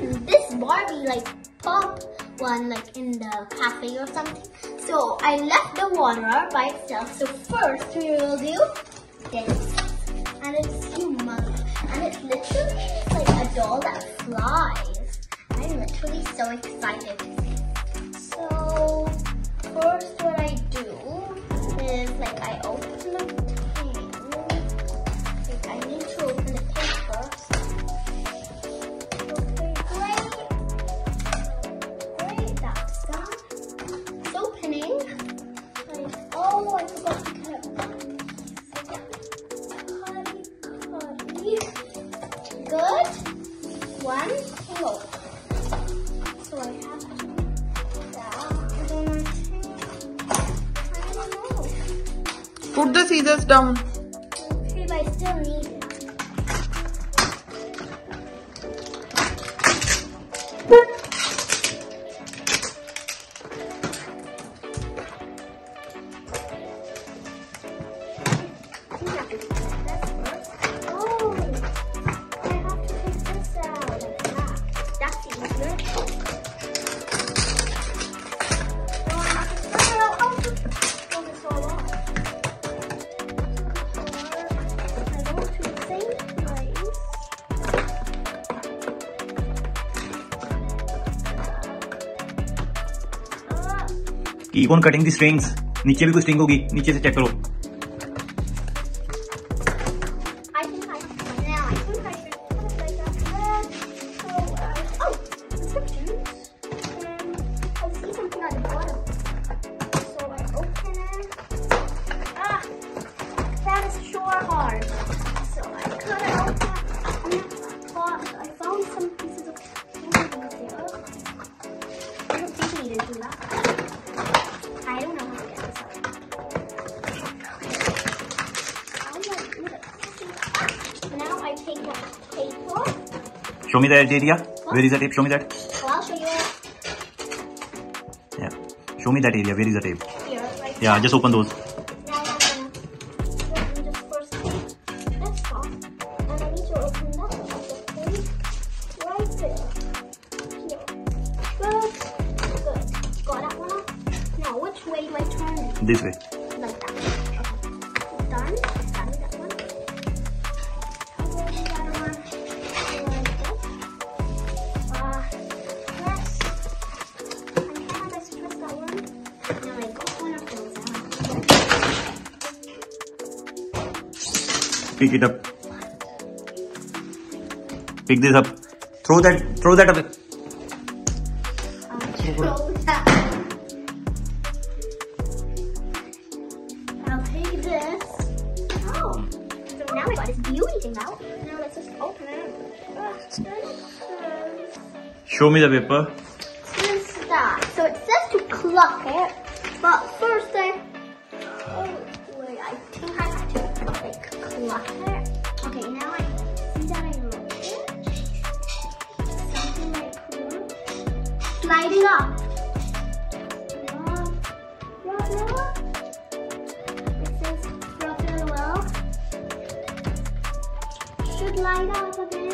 this Barbie like pop one like in the cafe or something. So I left the water by itself. So first we will do this. And it's humongous. And it's literally like a doll that flies. I'm literally so excited. So One. Oh. So I have that. I. Put the scissors down. Okay, I still need it. Oh, keep on cutting the strings नीचे भी कुछ string होगी नीचे से check करो। off. Show me that area where is the tape show me that Well, I'll show you yeah show me that area where is the tape here, right? Yeah just open those Now I'm gonna let me just first take this off. Pick it up pick this up throw that throw that away throw that. I'll take this. Oh, so now I got this beauty thing out. Now let's just open it. Show me the paper is that? So it says to cluck it, but first I. like. Okay, now I see that I wrote it. Something like that. Sliding up. Light up a bit.